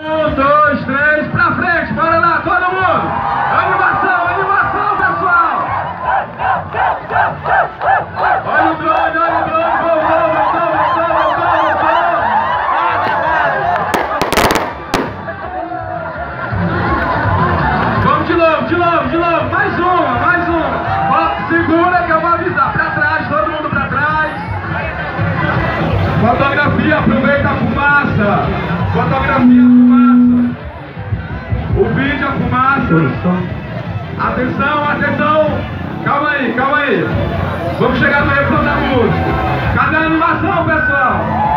Um, dois, três, pra frente, bora lá, todo mundo! Animação, animação, pessoal! Olha o drone, olha o drone, voltou, voltou, voltou, voltou, voltou! Vamos de novo, de novo, de novo, mais uma, mais uma! Segura que eu vou avisar, pra trás, todo mundo pra trás! Fotografia, aproveita a fumaça! Fotografia, fumaça! O vídeo, a fumaça! Atenção, atenção! Calma aí, calma aí! Vamos chegar no refrão da música! Cadê a animação, pessoal?